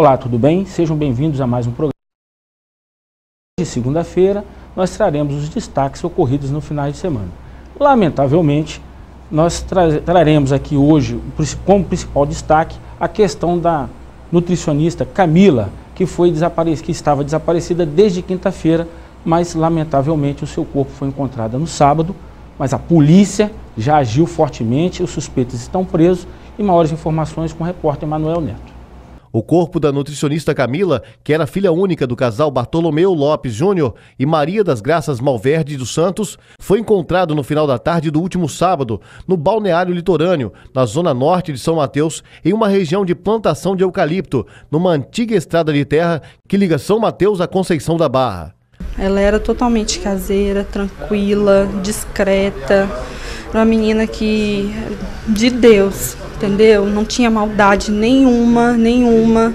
Olá, tudo bem? Sejam bem-vindos a mais um programa. De segunda-feira, nós traremos os destaques ocorridos no final de semana. Lamentavelmente, nós tra traremos aqui hoje, como principal destaque, a questão da nutricionista Camila, que, foi que estava desaparecida desde quinta-feira, mas lamentavelmente o seu corpo foi encontrado no sábado, mas a polícia já agiu fortemente, os suspeitos estão presos e maiores informações com o repórter Manuel Neto. O corpo da nutricionista Camila, que era filha única do casal Bartolomeu Lopes Júnior e Maria das Graças Malverde dos Santos, foi encontrado no final da tarde do último sábado, no balneário litorâneo, na zona norte de São Mateus, em uma região de plantação de eucalipto, numa antiga estrada de terra que liga São Mateus à Conceição da Barra. Ela era totalmente caseira, tranquila, discreta, uma menina que de Deus, entendeu? Não tinha maldade nenhuma, nenhuma.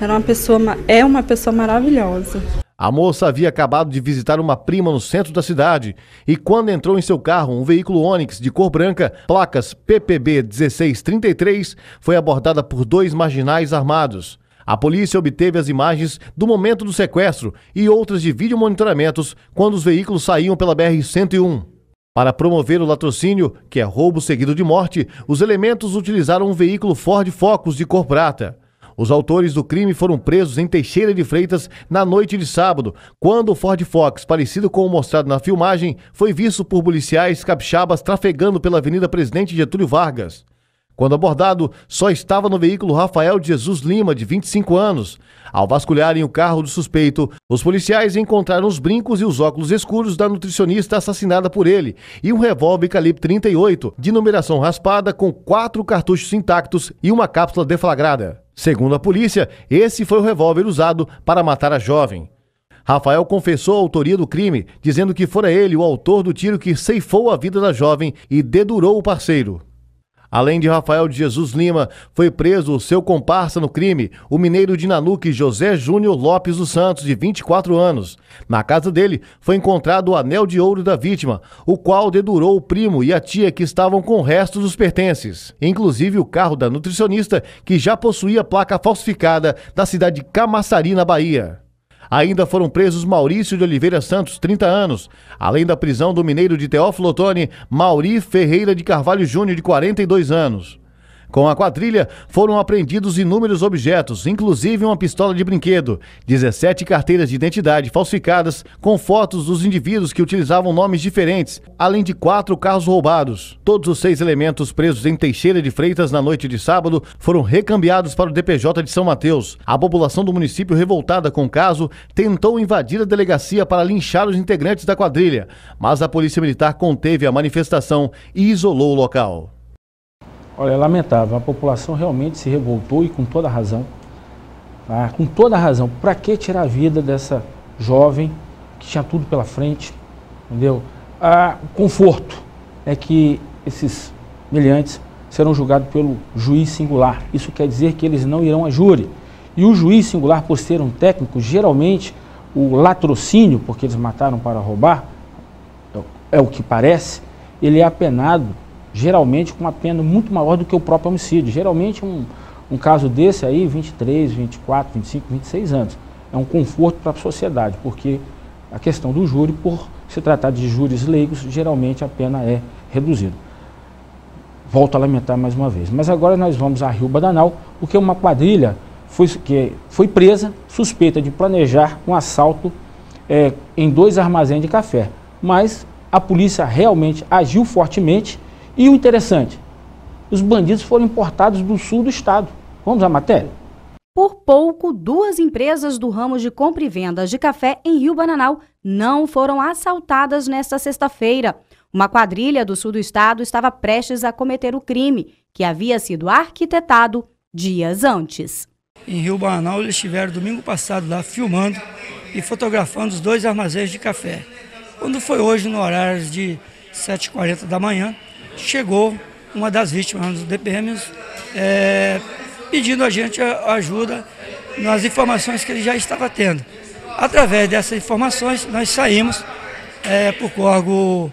Era uma pessoa, é uma pessoa maravilhosa. A moça havia acabado de visitar uma prima no centro da cidade e quando entrou em seu carro, um veículo Onix de cor branca, placas PPB 1633, foi abordada por dois marginais armados. A polícia obteve as imagens do momento do sequestro e outras de vídeo monitoramentos quando os veículos saíam pela BR-101. Para promover o latrocínio, que é roubo seguido de morte, os elementos utilizaram um veículo Ford Focus de cor prata. Os autores do crime foram presos em Teixeira de Freitas na noite de sábado, quando o Ford Fox, parecido com o mostrado na filmagem, foi visto por policiais capixabas trafegando pela Avenida Presidente Getúlio Vargas. Quando abordado, só estava no veículo Rafael Jesus Lima, de 25 anos. Ao vasculharem o carro do suspeito, os policiais encontraram os brincos e os óculos escuros da nutricionista assassinada por ele e um revólver calibre 38, de numeração raspada, com quatro cartuchos intactos e uma cápsula deflagrada. Segundo a polícia, esse foi o revólver usado para matar a jovem. Rafael confessou a autoria do crime, dizendo que fora ele o autor do tiro que ceifou a vida da jovem e dedurou o parceiro. Além de Rafael de Jesus Lima, foi preso o seu comparsa no crime, o mineiro de Nanuque José Júnior Lopes dos Santos, de 24 anos. Na casa dele foi encontrado o anel de ouro da vítima, o qual dedurou o primo e a tia que estavam com o resto dos pertences, inclusive o carro da nutricionista, que já possuía placa falsificada da cidade de Camaçari, na Bahia. Ainda foram presos Maurício de Oliveira Santos, 30 anos, além da prisão do mineiro de Teófilo Otoni, Mauri Ferreira de Carvalho Júnior, de 42 anos. Com a quadrilha, foram apreendidos inúmeros objetos, inclusive uma pistola de brinquedo, 17 carteiras de identidade falsificadas com fotos dos indivíduos que utilizavam nomes diferentes, além de quatro carros roubados. Todos os seis elementos presos em Teixeira de Freitas na noite de sábado foram recambiados para o DPJ de São Mateus. A população do município, revoltada com o caso, tentou invadir a delegacia para linchar os integrantes da quadrilha, mas a Polícia Militar conteve a manifestação e isolou o local. Olha, é lamentável, a população realmente se revoltou e com toda razão. Tá? Com toda razão. Para que tirar a vida dessa jovem que tinha tudo pela frente? Entendeu? Ah, conforto é que esses miliantes serão julgados pelo juiz singular. Isso quer dizer que eles não irão a júri. E o juiz singular, por ser um técnico, geralmente o latrocínio, porque eles mataram para roubar, é o que parece, ele é apenado geralmente com uma pena muito maior do que o próprio homicídio. Geralmente um, um caso desse aí, 23, 24, 25, 26 anos. É um conforto para a sociedade, porque a questão do júri, por se tratar de júris leigos, geralmente a pena é reduzida. Volto a lamentar mais uma vez. Mas agora nós vamos a Rio Badanal, porque uma quadrilha foi, que foi presa, suspeita de planejar um assalto é, em dois armazéns de café. Mas a polícia realmente agiu fortemente e o interessante, os bandidos foram importados do sul do estado. Vamos à matéria? Por pouco, duas empresas do ramo de compra e vendas de café em Rio Bananal não foram assaltadas nesta sexta-feira. Uma quadrilha do sul do estado estava prestes a cometer o crime, que havia sido arquitetado dias antes. Em Rio Bananal, eles estiveram domingo passado lá filmando e fotografando os dois armazéns de café. Quando foi hoje, no horário de 7h40 da manhã, chegou uma das vítimas dos DPMs é, pedindo a gente ajuda nas informações que ele já estava tendo. Através dessas informações, nós saímos é, para o Corgo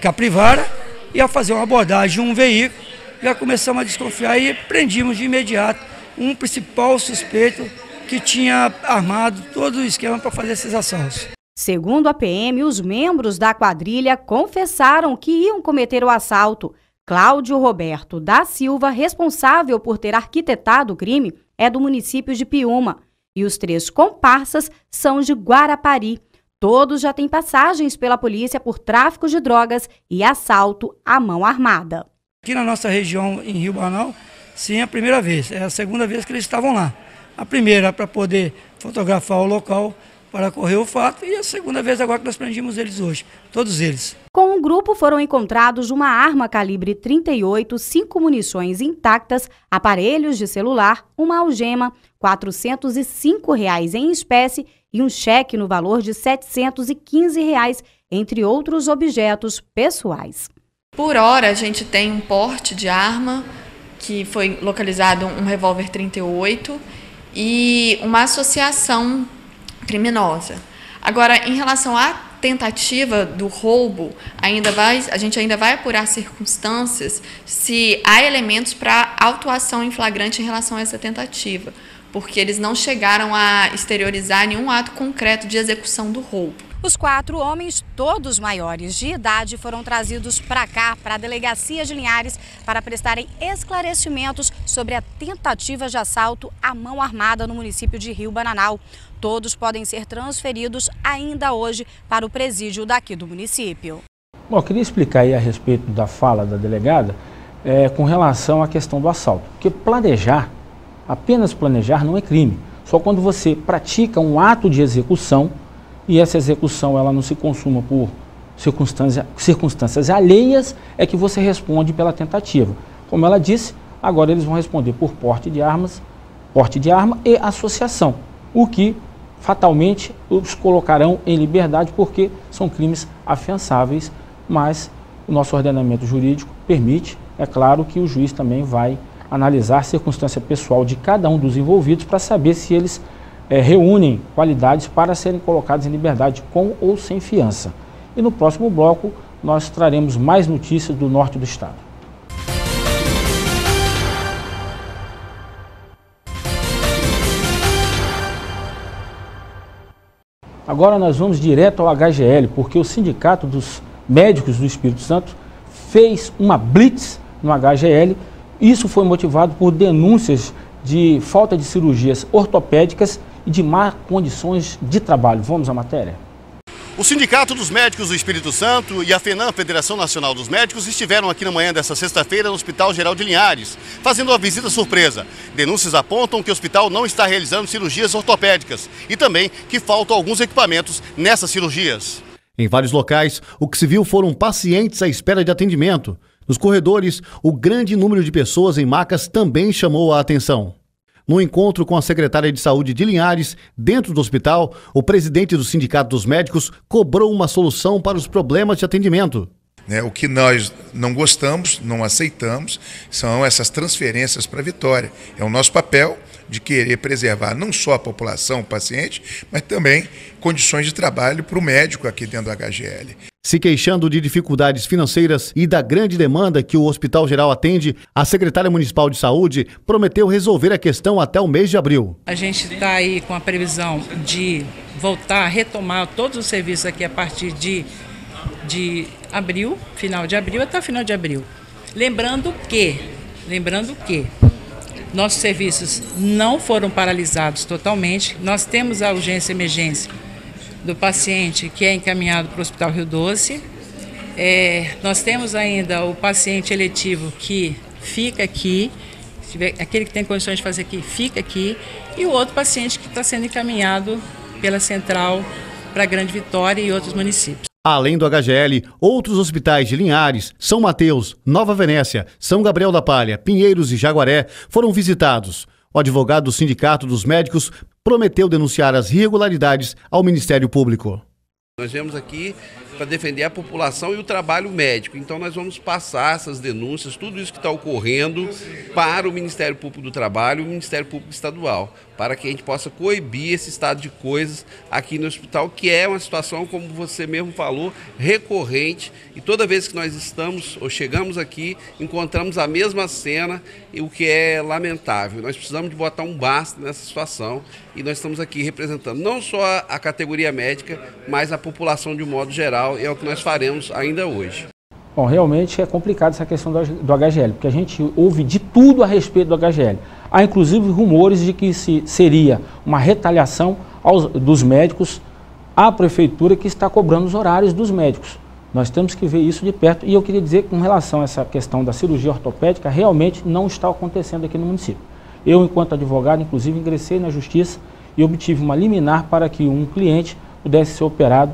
Caprivara e ao fazer uma abordagem de um veículo, já começamos a desconfiar e prendimos de imediato um principal suspeito que tinha armado todo o esquema para fazer esses assaltos. Segundo a PM, os membros da quadrilha confessaram que iam cometer o assalto. Cláudio Roberto da Silva, responsável por ter arquitetado o crime, é do município de Piúma. E os três comparsas são de Guarapari. Todos já têm passagens pela polícia por tráfico de drogas e assalto à mão armada. Aqui na nossa região, em Rio Banal, sim, é a primeira vez. É a segunda vez que eles estavam lá. A primeira para poder fotografar o local para correr o fato e a segunda vez agora que nós prendimos eles hoje, todos eles. Com o grupo foram encontrados uma arma calibre 38, cinco munições intactas, aparelhos de celular, uma algema, 405 reais em espécie e um cheque no valor de 715 reais, entre outros objetos pessoais. Por hora, a gente tem um porte de arma, que foi localizado um revólver 38 e uma associação criminosa. Agora, em relação à tentativa do roubo, ainda vai, a gente ainda vai apurar circunstâncias se há elementos para autuação em flagrante em relação a essa tentativa, porque eles não chegaram a exteriorizar nenhum ato concreto de execução do roubo. Os quatro homens, todos maiores de idade, foram trazidos para cá, para a delegacia de Linhares, para prestarem esclarecimentos sobre a tentativa de assalto à mão armada no município de Rio Bananal. Todos podem ser transferidos ainda hoje para o presídio daqui do município. Bom, eu queria explicar aí a respeito da fala da delegada é, com relação à questão do assalto. Porque planejar, apenas planejar, não é crime. Só quando você pratica um ato de execução e essa execução ela não se consuma por circunstâncias, circunstâncias alheias, é que você responde pela tentativa. Como ela disse, agora eles vão responder por porte de armas, porte de arma e associação, o que fatalmente os colocarão em liberdade porque são crimes afiançáveis, mas o nosso ordenamento jurídico permite, é claro que o juiz também vai analisar a circunstância pessoal de cada um dos envolvidos para saber se eles é, reúnem qualidades para serem colocados em liberdade com ou sem fiança. E no próximo bloco nós traremos mais notícias do norte do estado. Agora nós vamos direto ao HGL, porque o Sindicato dos Médicos do Espírito Santo fez uma blitz no HGL. Isso foi motivado por denúncias de falta de cirurgias ortopédicas e de má condições de trabalho. Vamos à matéria? O Sindicato dos Médicos do Espírito Santo e a FENAM, Federação Nacional dos Médicos, estiveram aqui na manhã desta sexta-feira no Hospital Geral de Linhares, fazendo uma visita surpresa. Denúncias apontam que o hospital não está realizando cirurgias ortopédicas e também que faltam alguns equipamentos nessas cirurgias. Em vários locais, o que se viu foram pacientes à espera de atendimento. Nos corredores, o grande número de pessoas em macas também chamou a atenção. No encontro com a secretária de Saúde de Linhares, dentro do hospital, o presidente do Sindicato dos Médicos cobrou uma solução para os problemas de atendimento. Né, o que nós não gostamos, não aceitamos, são essas transferências para Vitória. É o nosso papel de querer preservar não só a população, o paciente, mas também condições de trabalho para o médico aqui dentro do HGL. Se queixando de dificuldades financeiras e da grande demanda que o Hospital Geral atende, a secretária municipal de saúde prometeu resolver a questão até o mês de abril. A gente está aí com a previsão de voltar a retomar todos os serviços aqui a partir de, de abril, final de abril até final de abril. Lembrando que, lembrando que nossos serviços não foram paralisados totalmente. Nós temos a urgência e emergência do paciente que é encaminhado para o Hospital Rio Doce. É, nós temos ainda o paciente eletivo que fica aqui, aquele que tem condições de fazer aqui, fica aqui, e o outro paciente que está sendo encaminhado pela central para Grande Vitória e outros municípios. Além do HGL, outros hospitais de Linhares, São Mateus, Nova Venécia, São Gabriel da Palha, Pinheiros e Jaguaré foram visitados. O advogado do Sindicato dos Médicos prometeu denunciar as irregularidades ao Ministério Público. Nós viemos aqui para defender a população e o trabalho médico. Então nós vamos passar essas denúncias, tudo isso que está ocorrendo para o Ministério Público do Trabalho e o Ministério Público Estadual, para que a gente possa coibir esse estado de coisas aqui no hospital, que é uma situação, como você mesmo falou, recorrente. E toda vez que nós estamos ou chegamos aqui, encontramos a mesma cena, o que é lamentável. Nós precisamos de botar um basta nessa situação e nós estamos aqui representando não só a categoria médica, mas a população de um modo geral, e é o que nós faremos ainda hoje. Bom, realmente é complicado essa questão do, HGL, porque a gente ouve de tudo a respeito do HGL. Há inclusive rumores de que se, seria uma retaliação aos, dos médicos à prefeitura que está cobrando os horários dos médicos. Nós temos que ver isso de perto. E eu queria dizer que, com relação a essa questão da cirurgia ortopédica, realmente não está acontecendo aqui no município. Eu, enquanto advogado, inclusive, ingressei na justiça e obtive uma liminar para que um cliente pudesse ser operado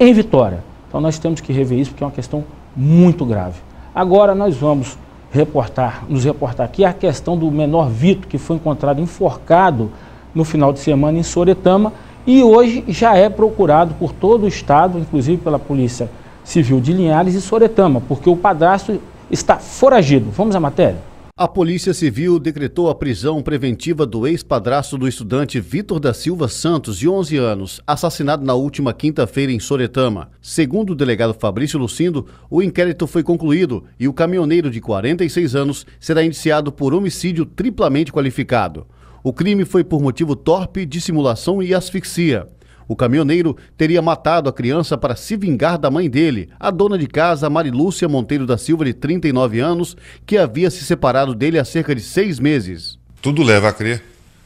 em Vitória. Então nós temos que rever isso porque é uma questão muito grave. Agora nós vamos reportar, nos reportar aqui a questão do menor Vitor, que foi encontrado enforcado no final de semana em Soretama e hoje já é procurado por todo o estado, inclusive pela Polícia Civil de Linhares e Soretama, porque o padrasto está foragido. Vamos à matéria? A Polícia Civil decretou a prisão preventiva do ex-padrasto do estudante Vitor da Silva Santos, de 11 anos, assassinado na última quinta-feira em Soretama. Segundo o delegado Fabrício Lucindo, o inquérito foi concluído e o caminhoneiro de 46 anos será indiciado por homicídio triplamente qualificado. O crime foi por motivo torpe, dissimulação e asfixia. O caminhoneiro teria matado a criança para se vingar da mãe dele, a dona de casa Marilúcia Monteiro da Silva, de 39 anos, que havia se separado dele há cerca de seis meses. Tudo leva a crer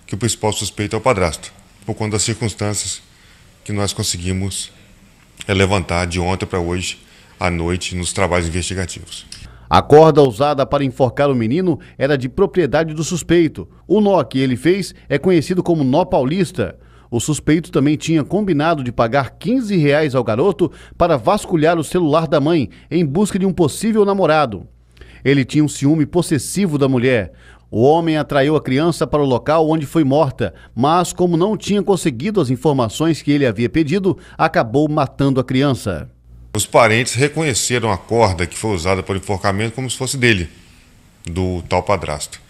que o principal suspeito é o padrasto, por conta das circunstâncias que nós conseguimos é, levantar de ontem para hoje à noite nos trabalhos investigativos. A corda usada para enforcar o menino era de propriedade do suspeito. O nó que ele fez é conhecido como nó paulista. O suspeito também tinha combinado de pagar 15 reais ao garoto para vasculhar o celular da mãe em busca de um possível namorado. Ele tinha um ciúme possessivo da mulher. O homem atraiu a criança para o local onde foi morta, mas, como não tinha conseguido as informações que ele havia pedido, acabou matando a criança. Os parentes reconheceram a corda que foi usada para o enforcamento como se fosse dele, do tal padrasto.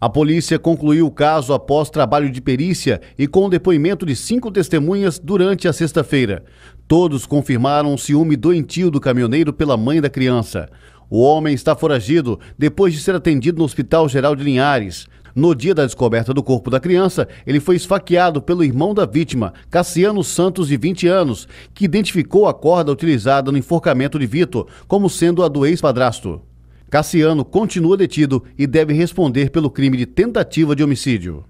A polícia concluiu o caso após trabalho de perícia e com o depoimento de cinco testemunhas durante a sexta-feira. Todos confirmaram o ciúme doentio do caminhoneiro pela mãe da criança. O homem está foragido depois de ser atendido no Hospital Geral de Linhares. No dia da descoberta do corpo da criança, ele foi esfaqueado pelo irmão da vítima, Cassiano Santos, de 20 anos, que identificou a corda utilizada no enforcamento de Vitor como sendo a do ex-padrasto. Cassiano continua detido e deve responder pelo crime de tentativa de homicídio.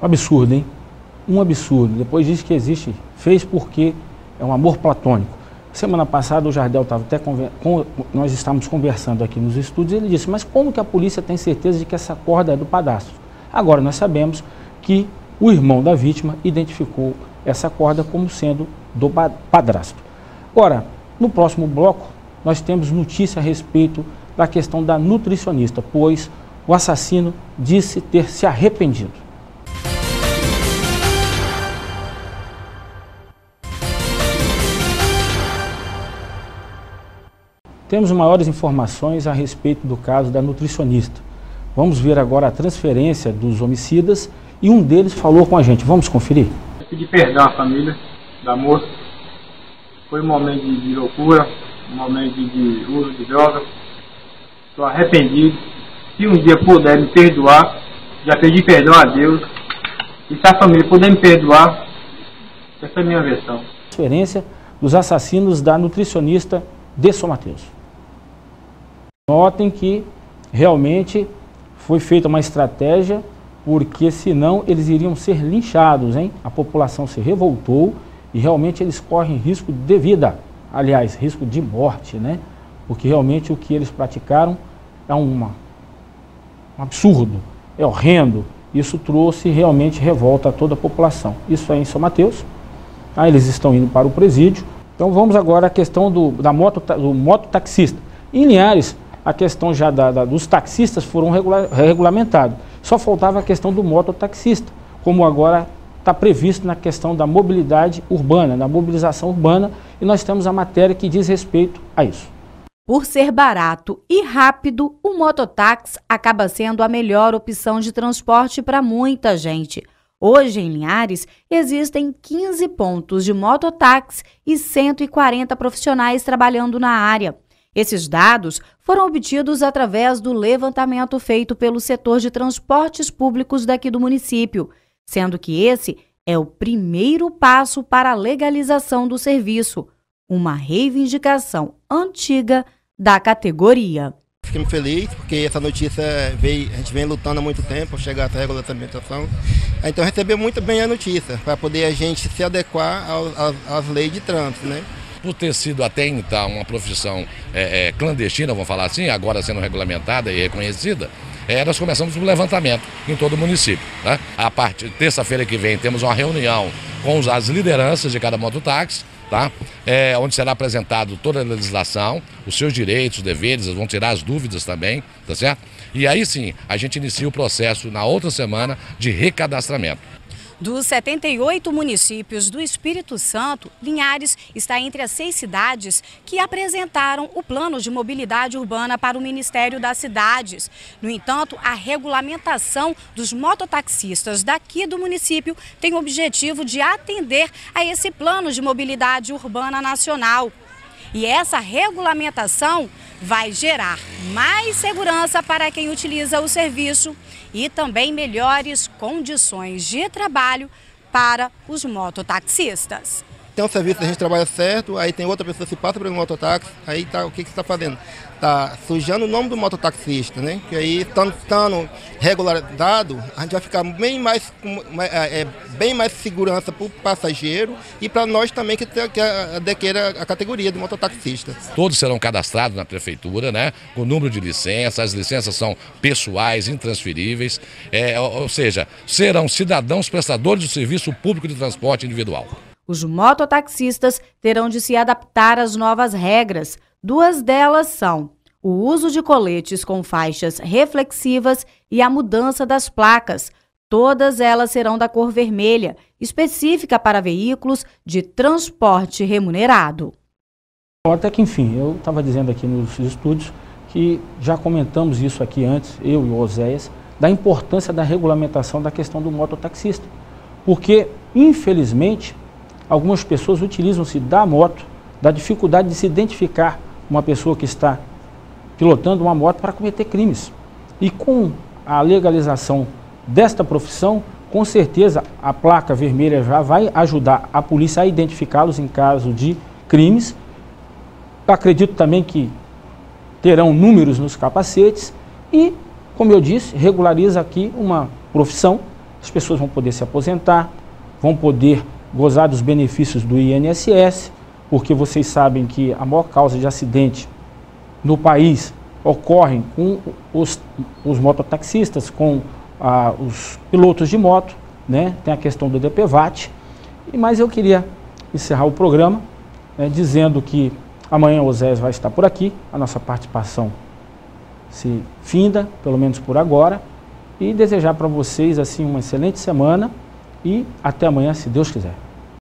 Absurdo, hein? Um absurdo. Depois diz que existe, fez porque é um amor platônico. Semana passada o Jardel estava até com, nós estávamos conversando aqui nos estúdios e ele disse: "Mas como que a polícia tem certeza de que essa corda é do padrasto?" Agora nós sabemos que o irmão da vítima identificou essa corda como sendo do padrasto. Agora, no próximo bloco, nós temos notícia a respeito da questão da nutricionista, pois o assassino disse ter se arrependido. Temos maiores informações a respeito do caso da nutricionista. Vamos ver agora a transferência dos homicidas e um deles falou com a gente. Vamos conferir? Pedir perdão à família da moça. Foi um momento de loucura, um momento de uso de drogas Estou arrependido. Se um dia puder me perdoar, já pedi perdão a Deus. E se a família puder me perdoar, essa é a minha versão. Diferença dos assassinos da nutricionista de São Mateus. Notem que realmente foi feita uma estratégia, porque senão eles iriam ser linchados, hein? A população se revoltou e realmente eles correm risco de vida, aliás, risco de morte, né? Porque realmente o que eles praticaram é uma, um absurdo, é horrendo. Isso trouxe realmente revolta a toda a população. Isso é em São Mateus. Ah, eles estão indo para o presídio. Então vamos agora à questão do, da moto, do mototaxista. Em Linhares, a questão já da, da, dos taxistas foram regula, regulamentados. Só faltava a questão do mototaxista, como agora está previsto na questão da mobilidade urbana, da mobilização urbana, e nós temos a matéria que diz respeito a isso. Por ser barato e rápido, o mototáxi acaba sendo a melhor opção de transporte para muita gente. Hoje, em Linhares, existem 15 pontos de mototáxi e 140 profissionais trabalhando na área. Esses dados foram obtidos através do levantamento feito pelo setor de transportes públicos daqui do município, sendo que esse é o primeiro passo para a legalização do serviço, uma reivindicação antiga da categoria. Fiquei muito feliz porque essa notícia veio, a gente vem lutando há muito tempo para chegar a essa regulamentação. Então recebeu muito bem a notícia para poder a gente se adequar às leis de trânsito, né? por ter sido até então uma profissão é, é, clandestina, vamos falar assim, agora sendo regulamentada e reconhecida, é, nós começamos o levantamento em todo o município. Né? A partir terça-feira que vem temos uma reunião com as lideranças de cada mototáxi, tá? É, onde será apresentado toda a legislação, os seus direitos, os deveres, vão tirar as dúvidas também, tá certo? E aí sim, a gente inicia o processo na outra semana de recadastramento. Dos 78 municípios do Espírito Santo, Linhares está entre as seis cidades que apresentaram o plano de mobilidade urbana para o Ministério das Cidades. No entanto, a regulamentação dos mototaxistas daqui do município tem o objetivo de atender a esse plano de mobilidade urbana nacional. E essa regulamentação vai gerar mais segurança para quem utiliza o serviço e também melhores condições de trabalho para os mototaxistas. Tem um serviço a gente trabalha certo, aí tem outra pessoa que se passa pelo mototáxi, aí tá, o que, que você está fazendo? Está sujando o nome do mototaxista, né? Que aí, estando, estando regularizado, a gente vai ficar bem mais, é, é, bem mais segurança para o passageiro e para nós também que, que adquira a categoria do mototaxista. Todos serão cadastrados na prefeitura, né? Com o número de licenças, as licenças são pessoais, intransferíveis, é, ou seja, serão cidadãos prestadores do serviço público de transporte individual. Os mototaxistas terão de se adaptar às novas regras. Duas delas são o uso de coletes com faixas reflexivas e a mudança das placas. Todas elas serão da cor vermelha, específica para veículos de transporte remunerado. Até que, enfim, eu estava dizendo aqui nos estúdios que já comentamos isso aqui antes, eu e o Oséias, da importância da regulamentação da questão do mototaxista. Porque, infelizmente, algumas pessoas utilizam-se da moto, da dificuldade de se identificar uma pessoa que está pilotando uma moto para cometer crimes. E com a legalização desta profissão, com certeza a placa vermelha já vai ajudar a polícia a identificá-los em caso de crimes. Acredito também que terão números nos capacetes e, como eu disse, regulariza aqui uma profissão. As pessoas vão poder se aposentar, vão poder gozar dos benefícios do INSS, porque vocês sabem que a maior causa de acidente no país ocorrem com os, os mototaxistas, com ah, os pilotos de moto, né? tem a questão do DPVAT. Mas eu queria encerrar o programa né, dizendo que amanhã o Osés vai estar por aqui, a nossa participação se finda, pelo menos por agora, e desejar para vocês assim uma excelente semana e até amanhã, se Deus quiser.